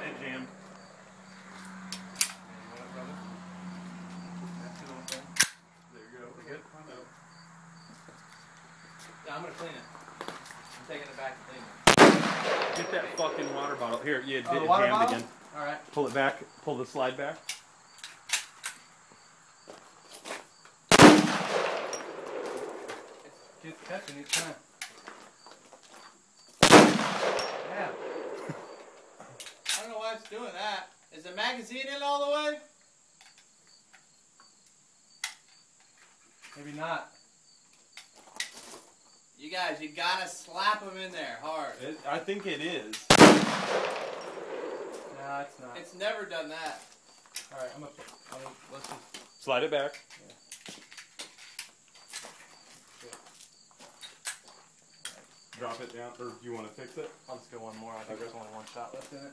button it jammed. There you go. Good. Yeah, I'm gonna clean it. I'm taking it back to clean it. Get that fucking water bottle. Here, yeah, Oh, it jammed bottle? again. All right. Pull it back. Pull the slide back. It's good catching each time. Yeah. I why it's doing that. Is the magazine in all the way? Maybe not. You guys, you gotta slap them in there hard. It, I think it is. No, it's not. It's never done that. All right, I'm gonna. I'm gonna let's just. Slide it back. Drop it down, or do you want to fix it? I'll just go one more. I think there's only one shot left in it.